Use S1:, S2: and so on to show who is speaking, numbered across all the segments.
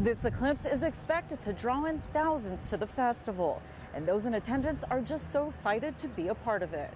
S1: This eclipse is expected to draw in thousands to the festival, and those in attendance are just so excited to be a part of it.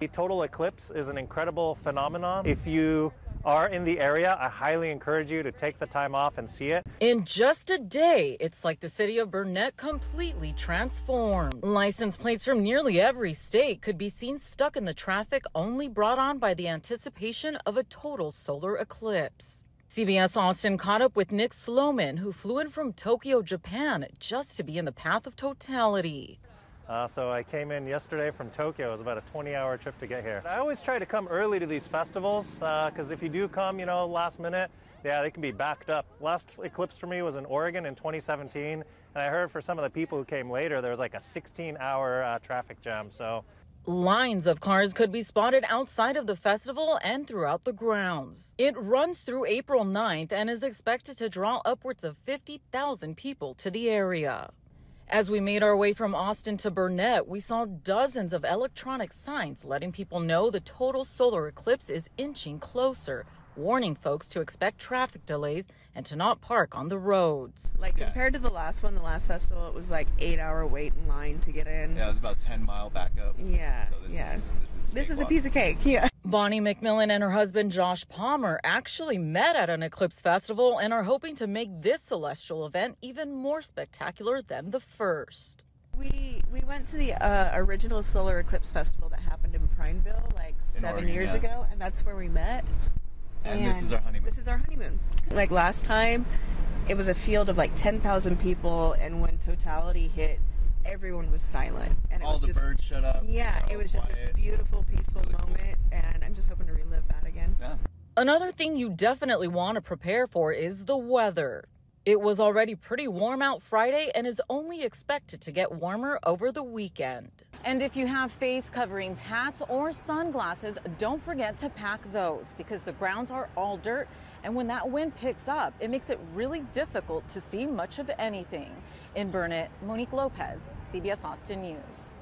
S2: The total eclipse is an incredible phenomenon. If you are in the area, I highly encourage you to take the time off and see it.
S1: In just a day, it's like the city of Burnet completely transformed. License plates from nearly every state could be seen stuck in the traffic only brought on by the anticipation of a total solar eclipse. CBS Austin caught up with Nick Sloman, who flew in from Tokyo, Japan, just to be in the path of totality.
S2: Uh, so I came in yesterday from Tokyo. It was about a 20-hour trip to get here. I always try to come early to these festivals because uh, if you do come, you know, last minute, yeah, they can be backed up. Last eclipse for me was in Oregon in 2017, and I heard for some of the people who came later, there was like a 16-hour uh, traffic jam. So
S1: Lines of cars could be spotted outside of the festival and throughout the grounds. It runs through April 9th and is expected to draw upwards of 50,000 people to the area. As we made our way from Austin to Burnet, we saw dozens of electronic signs letting people know the total solar eclipse is inching closer, warning folks to expect traffic delays and to not park on the roads.
S3: Like yeah. compared to the last one, the last festival, it was like eight hour wait in line to get in.
S4: Yeah, it was about ten mile backup.
S3: Yeah, so this yeah. Is, this is, this is a piece of cake. Yeah.
S1: Bonnie McMillan and her husband Josh Palmer actually met at an eclipse festival and are hoping to make this celestial event even more spectacular than the first.
S3: We we went to the uh, original solar eclipse festival that happened in Prineville like in seven Oregon, years yeah. ago, and that's where we met.
S4: And, and, this is our honeymoon.
S3: This is our honeymoon. Like last time, it was a field of like ten thousand people, and when totality hit, everyone was silent. And
S4: all
S3: was
S4: the
S3: just,
S4: birds shut up.
S3: Yeah, it was quiet. just this beautiful, peaceful really moment, cool. and I'm just hoping to relive that again.
S4: Yeah.
S1: Another thing you definitely want to prepare for is the weather. It was already pretty warm out Friday and is only expected to get warmer over the weekend. And if you have face coverings, hats, or sunglasses, don't forget to pack those because the grounds are all dirt. And when that wind picks up, it makes it really difficult to see much of anything. In Burnet, Monique Lopez, CBS Austin News.